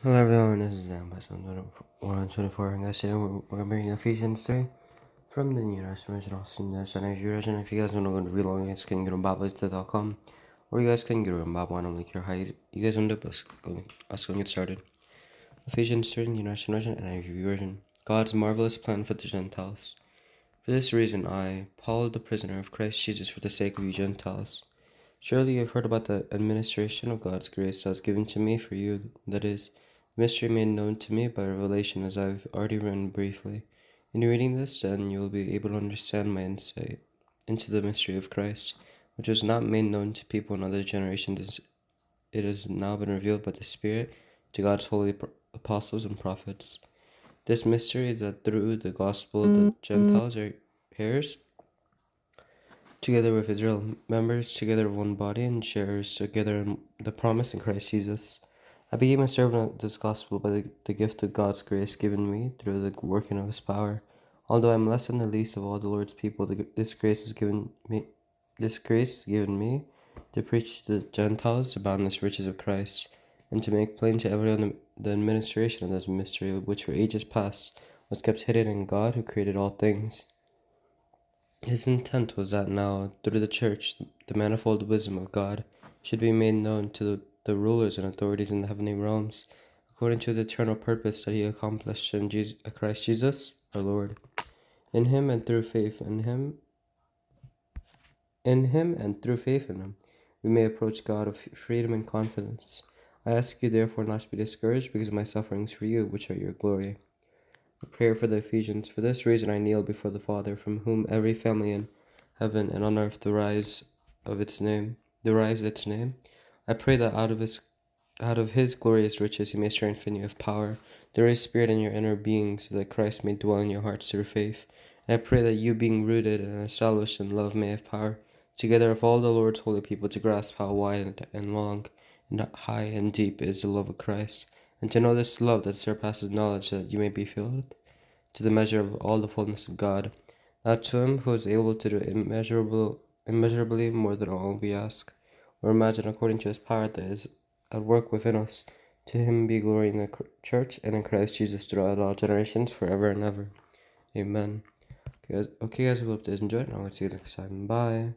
Hello everyone, this is Dan Psalm 124, and guys, today we're, we're going to be Ephesians 3 from the New National Version, also in the NIV version. If you guys don't know going to along, you guys can go to BibleStudy.com, or you guys can go to Bible, I don't really you, guys to do, let's go, let's go and get started. Ephesians 3, New National Version, NIV version. God's marvelous plan for the Gentiles. For this reason, I, Paul, the prisoner of Christ Jesus, for the sake of you Gentiles, Surely you have heard about the administration of God's grace that was given to me for you, that is, mystery made known to me by revelation, as I've already written briefly. In reading this, then, you will be able to understand my insight into the mystery of Christ, which was not made known to people in other generations. It has now been revealed by the Spirit to God's holy apostles and prophets. This mystery is that through the gospel, the Gentiles are heirs together with Israel, members together of one body, and sharers together in the promise in Christ Jesus. I became a servant of this gospel by the, the gift of God's grace given me through the working of His power. Although I am less than the least of all the Lord's people, the, this grace is given me. This grace is given me to preach to the Gentiles the boundless riches of Christ, and to make plain to everyone the, the administration of this mystery, which for ages past was kept hidden in God, who created all things. His intent was that now, through the Church, the manifold wisdom of God should be made known to the the rulers and authorities in the heavenly realms, according to his eternal purpose that he accomplished in Jesus, uh, Christ Jesus, our Lord. In him and through faith in him, in him and through faith in him, we may approach God with freedom and confidence. I ask you therefore not to be discouraged because of my sufferings for you, which are your glory. A prayer for the Ephesians. For this reason I kneel before the Father, from whom every family in heaven and on earth derives of its name, derives its name. I pray that out of his out of his glorious riches he may strengthen you with power, is spirit in your inner being, so that Christ may dwell in your hearts through faith. And I pray that you, being rooted and established in love, may have power, together with all the Lord's holy people, to grasp how wide and long and high and deep is the love of Christ, and to know this love that surpasses knowledge, that you may be filled to the measure of all the fullness of God. That to him who is able to do immeasurable, immeasurably more than all we ask or imagine according to his power that is at work within us. To him be glory in the church and in Christ Jesus throughout all generations, forever and ever. Amen. Okay, guys, okay, guys we hope you guys enjoyed. I'll see you next time. Bye.